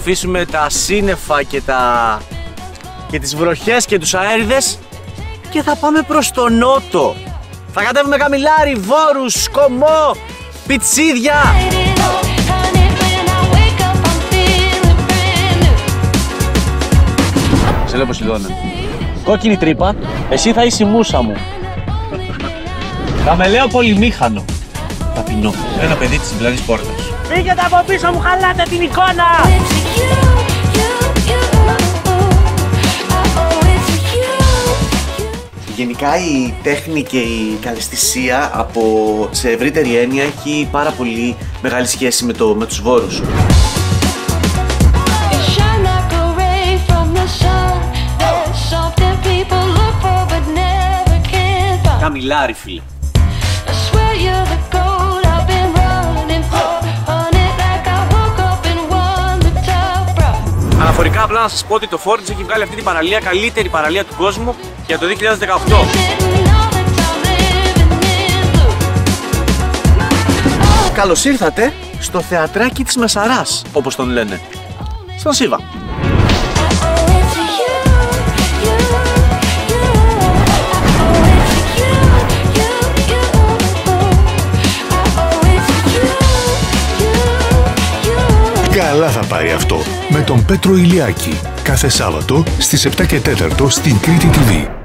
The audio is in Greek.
αφήσουμε τα σύννεφα και τα και τις βροχές και τους αέριδες και θα πάμε προς το νότο. Θα κατέβουμε καμιλάρι, βόρους, σκομό, πιτσίδια. Σε λέω Ποσειδώνα. Κόκκινη τρύπα, εσύ θα είσαι η μουσα μου. Καμελαίο πολυμήχανο. Ταπεινό. Ένα παιδί της διπλανής πόρτας. Φύγετε από πίσω μου, χαλάτε την εικόνα! Γενικά η τέχνη και η καλεσθησία από σε ευρύτερη έννοια έχει πάρα πολύ μεγάλη σχέση με, το, με τους βόρους. Καμιλάρι φίλε. Αναφορικά απλά να σας πω ότι το Forge έχει βγάλει αυτή την παραλία, καλύτερη παραλία του κόσμου για το 2018. Καλώς ήρθατε στο θεατράκι της Μεσαράς, όπως τον λένε, στον Σίβα. Καλά θα πάει αυτό με τον Πέτρο Ηλιάκη κάθε Σάββατο στις 7 και 4 στην Κρήτη TV.